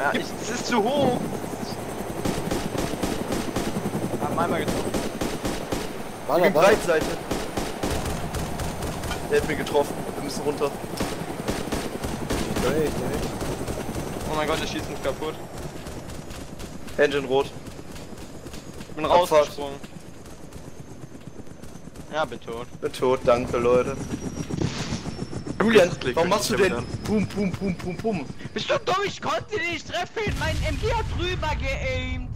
Ja, ich, das ist zu hoch. Haben einmal getroffen. War da. Breitseite. Der hat mich getroffen. Wir müssen runter. Oh mein Gott, der schießt mich kaputt. Engine rot. Ich bin rausgesprungen. Ja, bin tot. Bin tot, danke Leute. Julian, warum machst du denn Pum Pum Pum Pum Pum? Bist du dumm? Ich konnte dich treffen. Mein MG hat drüber geaimt.